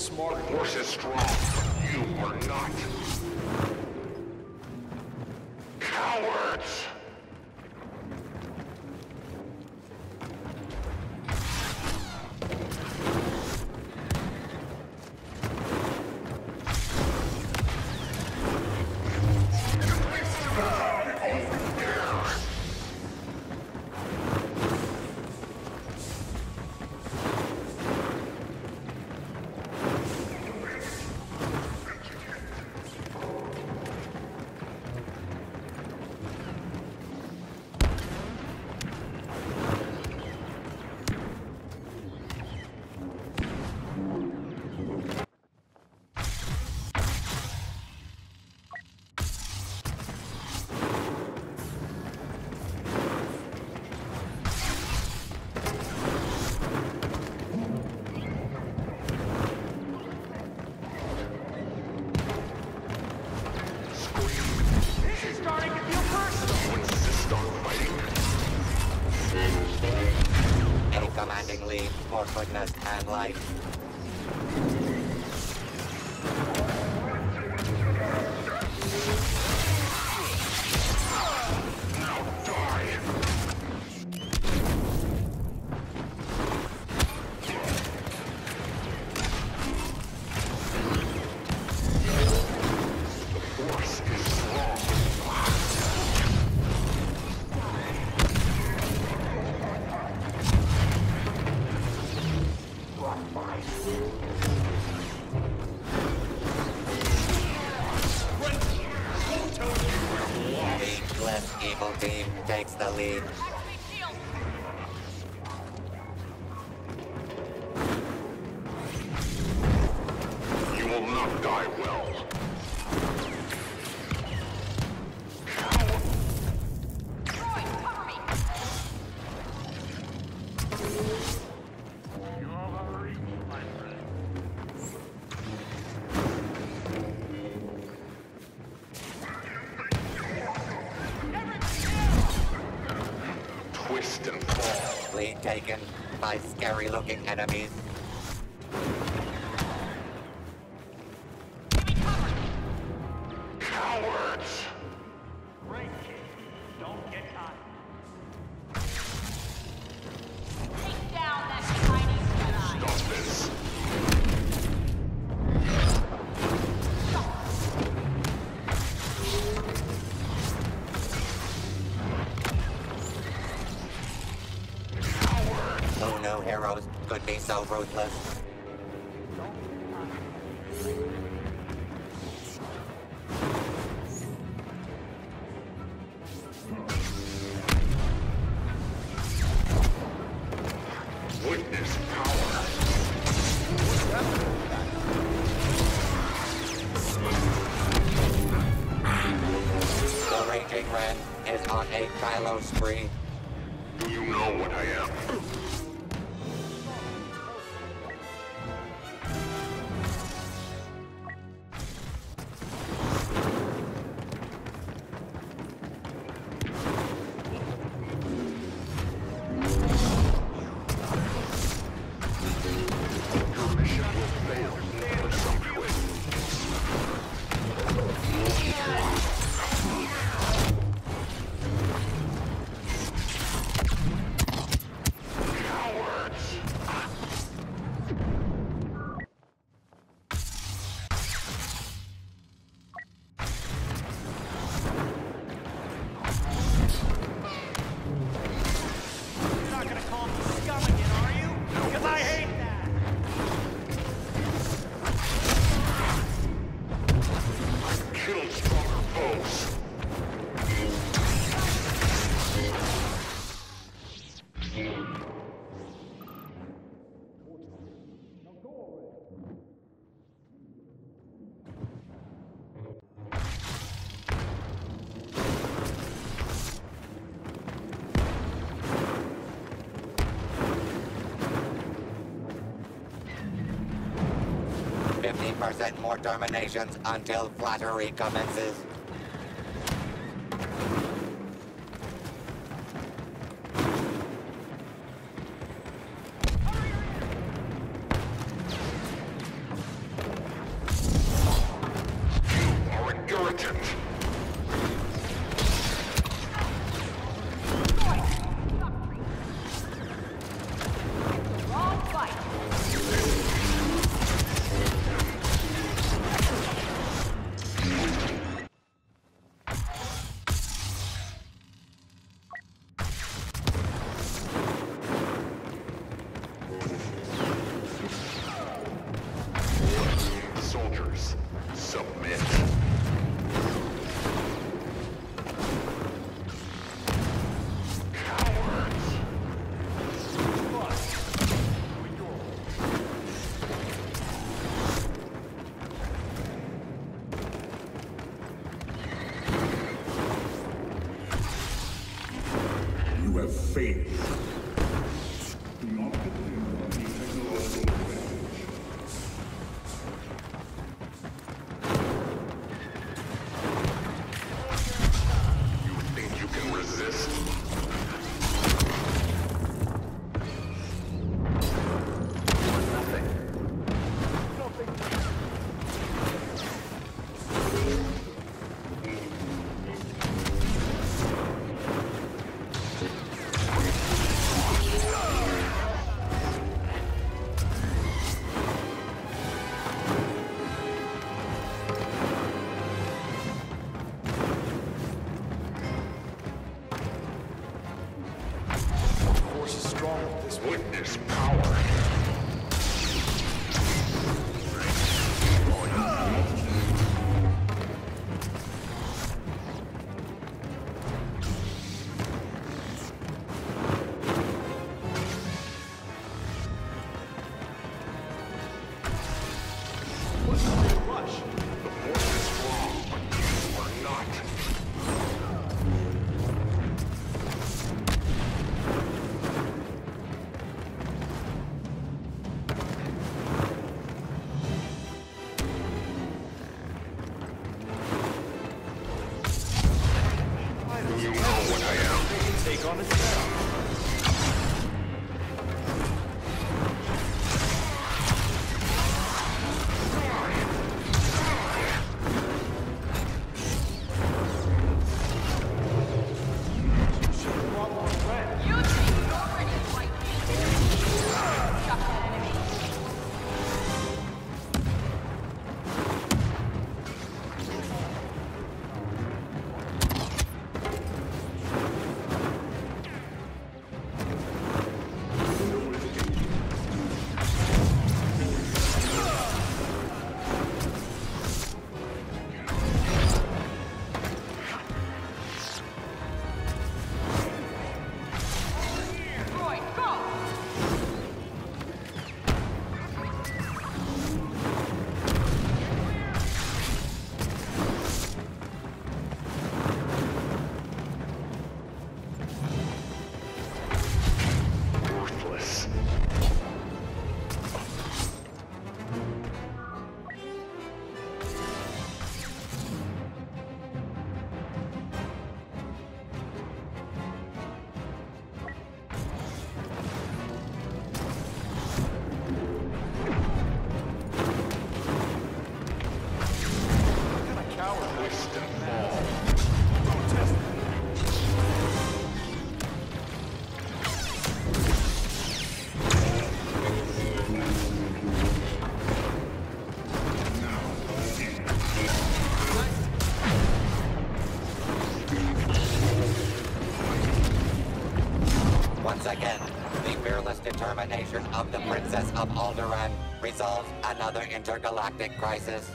smart. The force is strong. You are not. Cowards! A commanding lead for goodness and life. Takes Lead taken by scary looking enemies. Could be so ruthless? Witness power. The Raging Red is on a Kylo spree. Do you know what I am? Percent more terminations until flattery commences. faith. extermination of the Princess of Alderaan, resolve another intergalactic crisis.